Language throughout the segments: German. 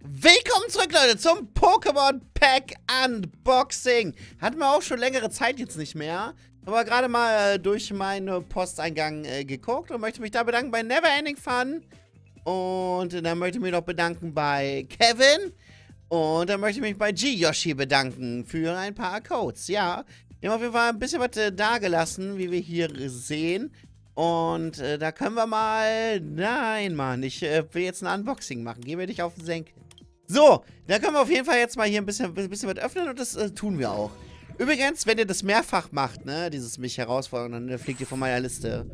Willkommen zurück, Leute, zum Pokémon Pack Unboxing. Hatten wir auch schon längere Zeit jetzt nicht mehr. Aber gerade mal äh, durch meinen Posteingang äh, geguckt und möchte mich da bedanken bei Neverending Fun. Und dann möchte ich mich noch bedanken bei Kevin. Und dann möchte ich mich bei G-Yoshi bedanken für ein paar Codes. Ja, wir haben auf jeden Fall ein bisschen was äh, dagelassen, wie wir hier sehen. Und äh, da können wir mal... Nein, Mann, ich äh, will jetzt ein Unboxing machen. Gehen wir dich auf den Senkel. So, da können wir auf jeden Fall jetzt mal hier ein bisschen, ein bisschen was öffnen und das äh, tun wir auch. Übrigens, wenn ihr das mehrfach macht, ne, dieses mich herausfordern, dann äh, fliegt ihr von meiner Liste.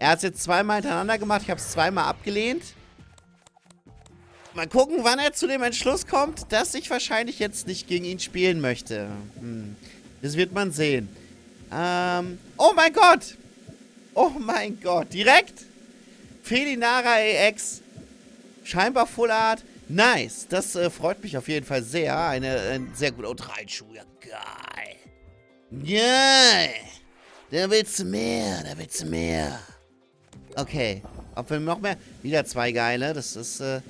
Er hat es jetzt zweimal hintereinander gemacht, ich habe es zweimal abgelehnt. Mal gucken, wann er zu dem Entschluss kommt, dass ich wahrscheinlich jetzt nicht gegen ihn spielen möchte. Hm, das wird man sehen. Ähm, oh mein Gott! Oh mein Gott, direkt? Felinara EX. Scheinbar Full Art. Nice, das äh, freut mich auf jeden Fall sehr. Eine, ein sehr guter... Oh, drei Schuhe, geil. Geil. Da willst du mehr, da willst du mehr. Okay, ob wir noch mehr... Wieder zwei geile, das ist... Äh,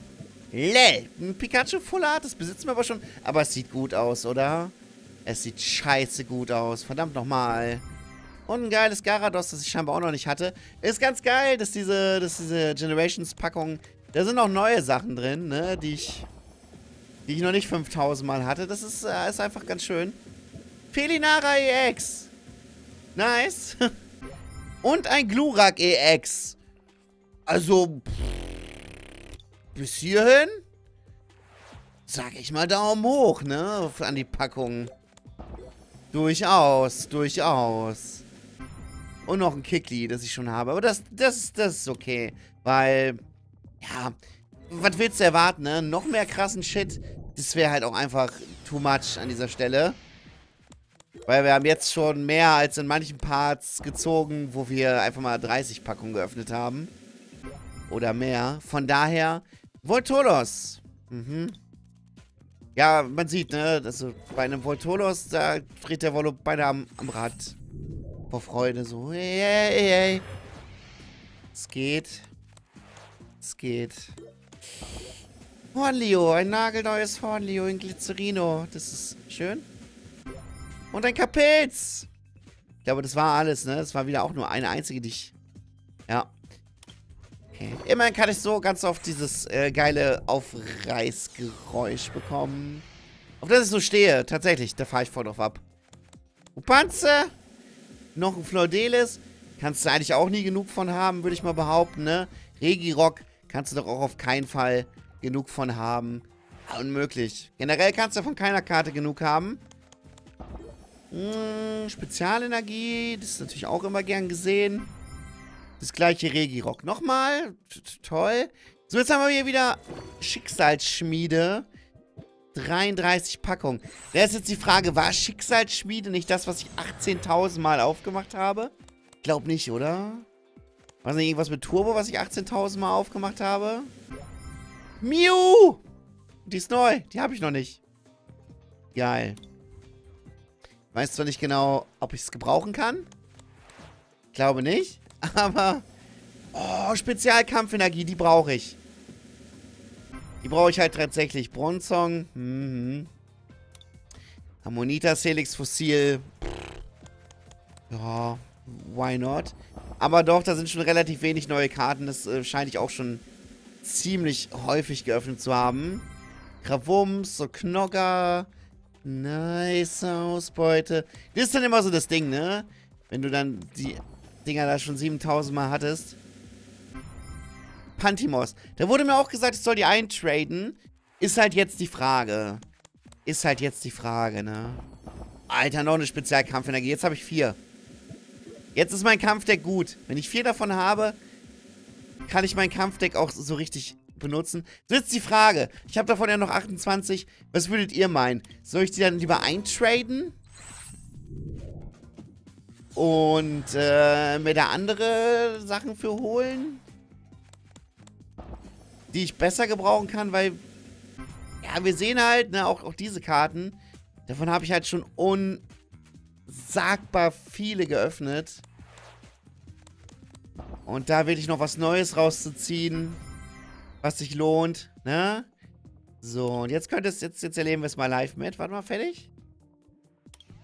ein Pikachu Full Art, das besitzen wir aber schon. Aber es sieht gut aus, oder? Es sieht scheiße gut aus. Verdammt nochmal. Und ein geiles Garados, das ich scheinbar auch noch nicht hatte. Ist ganz geil, dass diese, dass diese Generations-Packung da sind auch neue Sachen drin, ne, die ich, die ich noch nicht 5000 Mal hatte. Das ist, äh, ist einfach ganz schön. Felinara EX. Nice. Und ein Glurak EX. Also, bis hierhin, sag ich mal Daumen hoch, ne, an die Packung. Durchaus, durchaus. Und noch ein Kickli, das ich schon habe. Aber das, das, das ist okay, weil ja, was willst du erwarten, ne? Noch mehr krassen Shit. Das wäre halt auch einfach too much an dieser Stelle. Weil wir haben jetzt schon mehr als in manchen Parts gezogen, wo wir einfach mal 30 Packungen geöffnet haben. Oder mehr. Von daher, Voltolos. Mhm. Ja, man sieht, ne, also bei einem Voltolos, da dreht der Volo beinahe am, am Rad. Vor Freude, so, hey, hey, hey. Es geht. Es geht. Hornlio, ein nagelneues Hornlio in Glycerino. Das ist schön. Und ein Kapilz. Ich glaube, das war alles, ne? Das war wieder auch nur eine einzige, die ich... Ja. Okay. Immerhin kann ich so ganz oft dieses äh, geile Aufreißgeräusch bekommen. Auf das ich so stehe. Tatsächlich, da fahre ich voll drauf ab. Upanze. Noch ein Flordelis. Kannst du eigentlich auch nie genug von haben, würde ich mal behaupten, ne? Regirock kannst du doch auch auf keinen Fall genug von haben. Unmöglich. Generell kannst du von keiner Karte genug haben. Hm, Spezialenergie, das ist natürlich auch immer gern gesehen. Das gleiche Regirock. Nochmal. Toll. So, jetzt haben wir hier wieder Schicksalsschmiede. 33 Packungen. Da ist jetzt die Frage, war Schicksalsschmiede nicht das, was ich 18.000 Mal aufgemacht habe? Glaub nicht, oder? Was nicht irgendwas mit Turbo, was ich 18.000 Mal aufgemacht habe? Mew! Die ist neu. Die habe ich noch nicht. Geil. Weiß zwar nicht genau, ob ich es gebrauchen kann. Glaube nicht. Aber... Oh, Spezialkampfenergie, die brauche ich. Die brauche ich halt tatsächlich. Bronzong. Mhm. Harmonita Helix Fossil. Ja, why not? Aber doch, da sind schon relativ wenig neue Karten. Das äh, scheine ich auch schon ziemlich häufig geöffnet zu haben. Gravums, so Knogger. Nice Ausbeute. Das ist dann immer so das Ding, ne? Wenn du dann die Dinger da schon 7000 Mal hattest. Pantimos. Da wurde mir auch gesagt, ich soll die eintraden. Ist halt jetzt die Frage. Ist halt jetzt die Frage, ne? Alter, noch eine Spezialkampfenergie. Jetzt habe ich vier. Jetzt ist mein Kampfdeck gut. Wenn ich vier davon habe, kann ich mein Kampfdeck auch so richtig benutzen. So jetzt die Frage. Ich habe davon ja noch 28. Was würdet ihr meinen? Soll ich die dann lieber eintraden? Und äh, mir da andere Sachen für holen? Die ich besser gebrauchen kann, weil... Ja, wir sehen halt, ne, auch, auch diese Karten. Davon habe ich halt schon unsagbar viele geöffnet. Und da will ich noch was Neues rauszuziehen, was sich lohnt, ne? So, und jetzt könnte es, jetzt, jetzt erleben wir es mal live mit. Warte mal, fertig?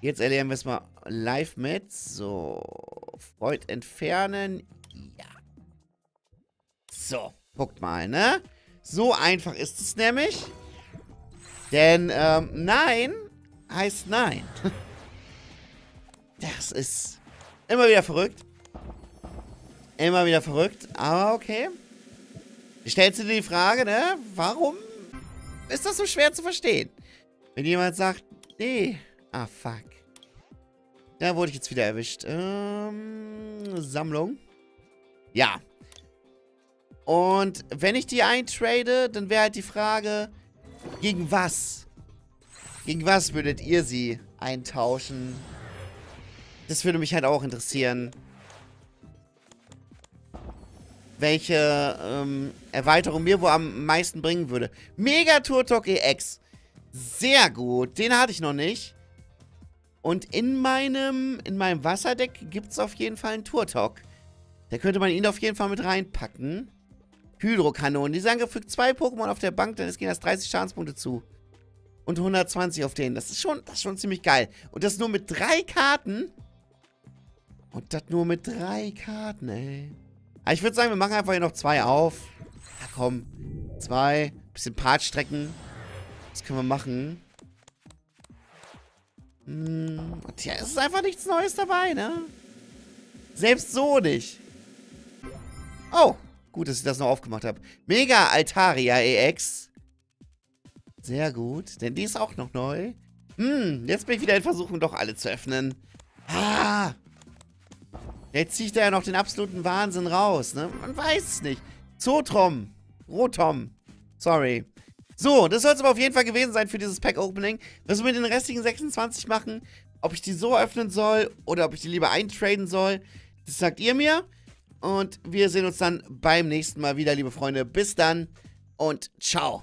Jetzt erleben wir es mal live mit. So, Freud entfernen. Ja. So, guckt mal, ne? So einfach ist es nämlich. Denn, ähm, nein heißt nein. Das ist immer wieder verrückt. Immer wieder verrückt, aber okay. Stellst du dir die Frage, ne? Warum ist das so schwer zu verstehen? Wenn jemand sagt, nee. Ah, fuck. Da wurde ich jetzt wieder erwischt. Ähm, Sammlung. Ja. Und wenn ich die eintrade, dann wäre halt die Frage, gegen was? Gegen was würdet ihr sie eintauschen? Das würde mich halt auch interessieren. Welche ähm, Erweiterung mir wo am meisten bringen würde. Mega Turtok EX. Sehr gut. Den hatte ich noch nicht. Und in meinem, in meinem Wasserdeck gibt es auf jeden Fall einen Turtok. Da könnte man ihn auf jeden Fall mit reinpacken. Hydrokanonen. Die sagen, fügt zwei Pokémon auf der Bank, dann gehen das 30 Schadenspunkte zu. Und 120 auf denen. Das ist schon, das ist schon ziemlich geil. Und das nur mit drei Karten. Und das nur mit drei Karten, ey. Ich würde sagen, wir machen einfach hier noch zwei auf. Ja, komm. Zwei. Bisschen Partstrecken. Das können wir machen. Hm. Tja, es ist einfach nichts Neues dabei, ne? Selbst so nicht. Oh. Gut, dass ich das noch aufgemacht habe. Mega Altaria EX. Sehr gut. Denn die ist auch noch neu. Hm, jetzt bin ich wieder in Versuchung, doch alle zu öffnen. Ah. Jetzt ich da ja noch den absoluten Wahnsinn raus, ne? Man weiß es nicht. Zotrom. Rotom. Sorry. So, das soll es aber auf jeden Fall gewesen sein für dieses Pack-Opening. Was wir mit den restlichen 26 machen, ob ich die so öffnen soll oder ob ich die lieber eintraden soll, das sagt ihr mir. Und wir sehen uns dann beim nächsten Mal wieder, liebe Freunde. Bis dann und ciao.